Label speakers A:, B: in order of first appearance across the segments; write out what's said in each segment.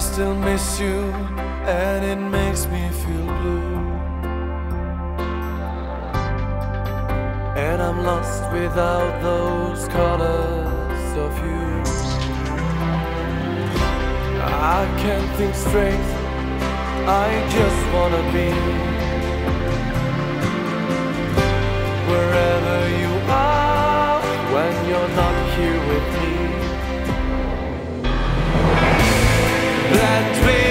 A: still miss you, and it makes me feel blue. And I'm lost without those colors of you. I can't think straight, I just wanna be wherever you are when you're not here with me. Blend with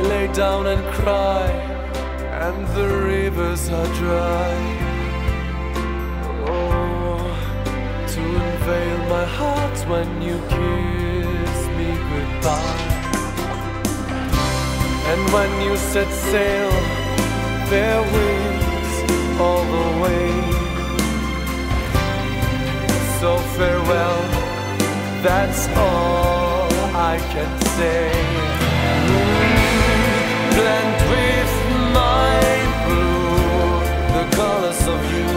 A: I lay down and cry, and the rivers are dry. Oh, to unveil my heart when you kiss me goodbye. And when you set sail, fair winds all the way. So farewell, that's all I can say. Of you.